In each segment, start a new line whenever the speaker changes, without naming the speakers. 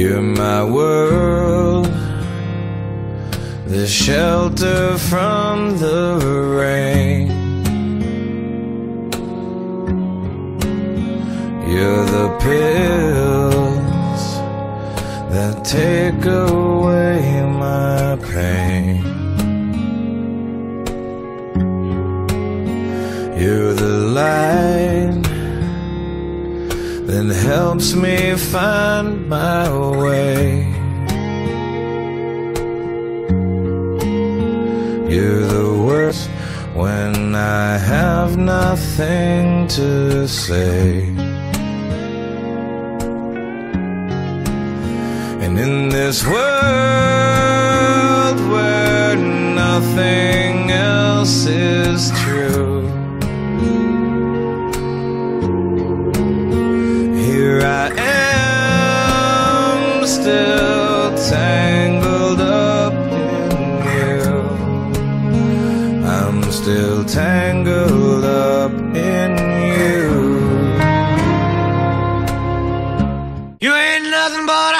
You're my world, the shelter from the rain. You're the pills that take away my pain. You're the light and helps me find my way. You're the worst when I have nothing to say. And in this world where nothing else is still tangled up in you. You ain't nothing but a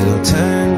it'll turn